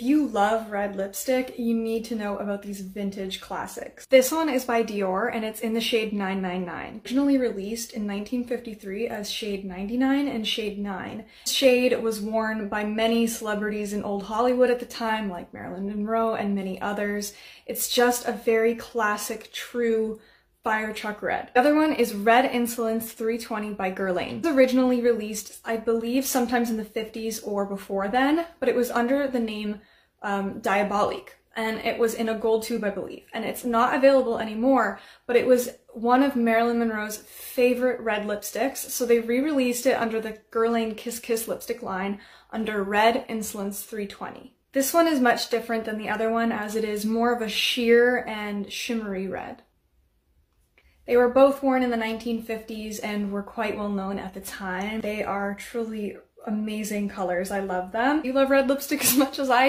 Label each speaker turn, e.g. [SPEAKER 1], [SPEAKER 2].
[SPEAKER 1] If you love red lipstick, you need to know about these vintage classics. This one is by Dior and it's in the shade 999. Originally released in 1953 as shade 99 and shade 9. This shade was worn by many celebrities in old Hollywood at the time like Marilyn Monroe and many others. It's just a very classic, true Fire Truck Red. The other one is Red Insolence 320 by Guerlain. It was originally released, I believe, sometimes in the 50s or before then, but it was under the name um, Diabolique. And it was in a gold tube, I believe. And it's not available anymore, but it was one of Marilyn Monroe's favorite red lipsticks. So they re-released it under the Guerlain Kiss Kiss lipstick line under Red Insolence 320. This one is much different than the other one as it is more of a sheer and shimmery red. They were both worn in the 1950s and were quite well known at the time. They are truly amazing colors. I love them. You love red lipstick as much as I